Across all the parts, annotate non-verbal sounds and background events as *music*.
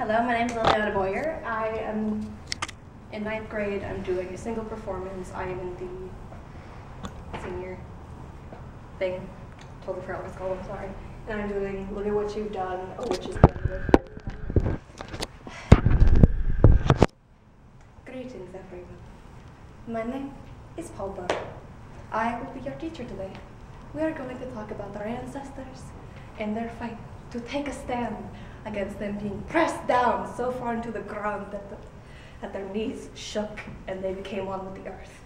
Hello, my name is Liliana Boyer. I am in ninth grade. I'm doing a single performance. I am in the senior thing. Totally forgot what it's called. I'm sorry. And I'm doing "Look at What You've Done," a witch's Greetings, everyone. My name is Paul Burr. I will be your teacher today. We are going to talk about our ancestors and their fight to take a stand against them being pressed down so far into the ground that, the, that their knees shook and they became one with the earth.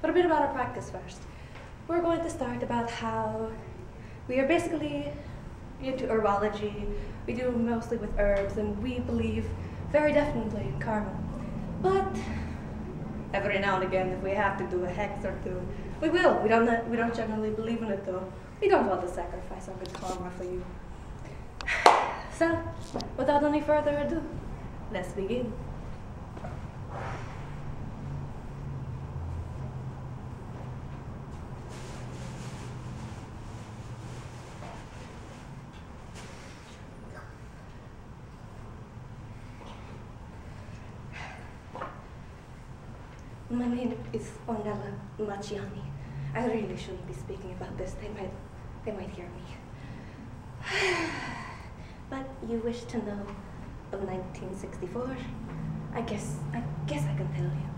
But a bit about our practice first. We're going to start about how we are basically into herbology. We do mostly with herbs, and we believe very definitely in karma. But every now and again, if we have to do a hex or two, we will. We don't. We don't generally believe in it, though. We don't want to sacrifice our good karma for you. So, without any further ado, let's begin. My name is Ornella Macciani. I really shouldn't be speaking about this. They might, they might hear me. You wish to know of 1964? I guess, I guess I can tell you.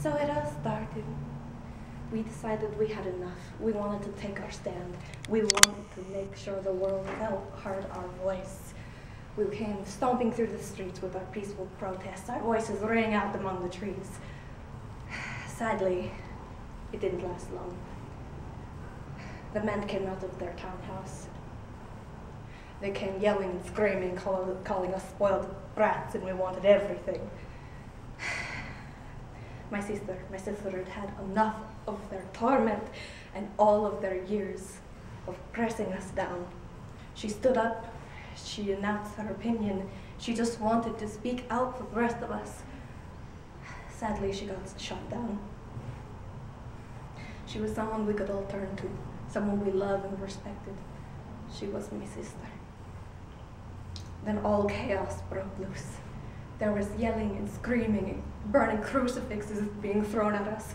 So it all started. We decided we had enough. We wanted to take our stand. We wanted to make sure the world felt, heard our voice. We came stomping through the streets with our peaceful protests. Our voices rang out among the trees. *sighs* Sadly, it didn't last long. The men came out of their townhouse. They came yelling and screaming, call, calling us spoiled brats, and we wanted everything. *sighs* My sister, my sister had had enough of their torment and all of their years of pressing us down. She stood up, she announced her opinion. She just wanted to speak out for the rest of us. Sadly, she got shot down. She was someone we could all turn to, someone we loved and respected. She was my sister. Then all chaos broke loose. There was yelling and screaming and burning crucifixes being thrown at us.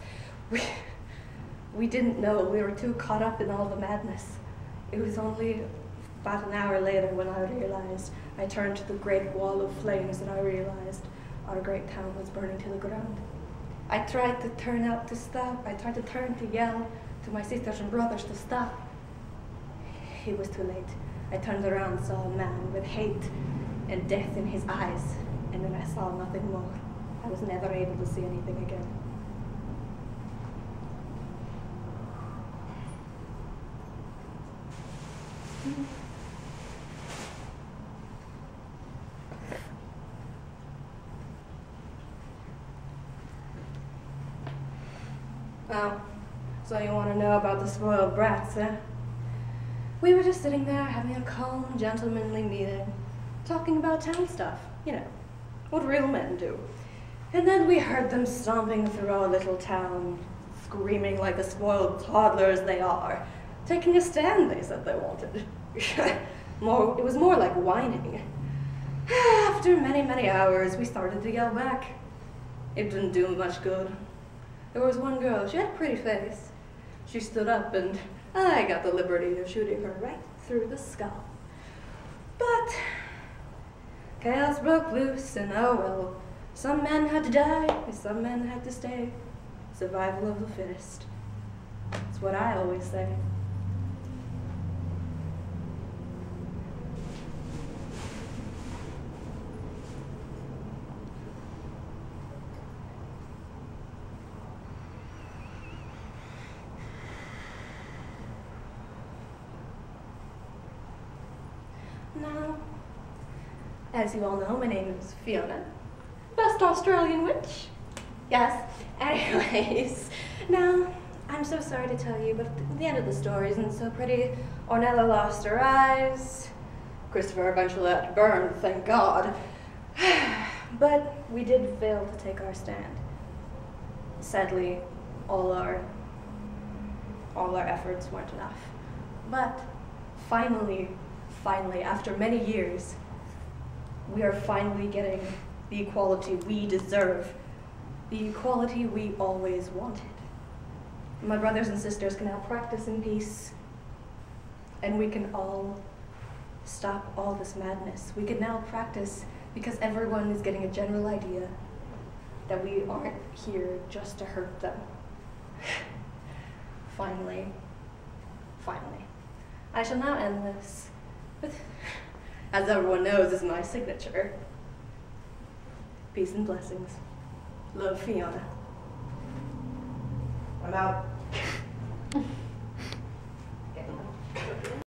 We, we didn't know. We were too caught up in all the madness. It was only about an hour later when I realized, I turned to the great wall of flames and I realized our great town was burning to the ground. I tried to turn out to stop. I tried to turn to yell to my sisters and brothers to stop. It was too late. I turned around saw a man with hate and death in his eyes, and then I saw nothing more. I was never able to see anything again. Oh, so you want to know about the spoiled brats, eh? We were just sitting there having a calm, gentlemanly meeting, talking about town stuff, you know, what real men do. And then we heard them stomping through our little town, screaming like the spoiled toddlers they are, taking a stand they said they wanted. *laughs* more, it was more like whining. *sighs* After many, many hours, we started to yell back. It didn't do much good. There was one girl, she had a pretty face. She stood up and I got the liberty of shooting her right through the skull. But chaos broke loose and oh well, some men had to die and some men had to stay. Survival of the fittest. That's what I always say. Now, as you all know, my name is Fiona, best Australian witch. Yes, anyways, now, I'm so sorry to tell you, but the end of the story isn't so pretty. Ornella lost her eyes. Christopher eventually to burn, thank God. *sighs* but we did fail to take our stand. Sadly, all our all our efforts weren't enough. But finally, finally, after many years, we are finally getting the equality we deserve, the equality we always wanted. My brothers and sisters can now practice in peace, and we can all stop all this madness. We can now practice because everyone is getting a general idea that we aren't here just to hurt them. *sighs* finally, finally. I shall now end this *laughs* as everyone knows, is my signature. Peace and blessings. Love, Fiona. I'm out.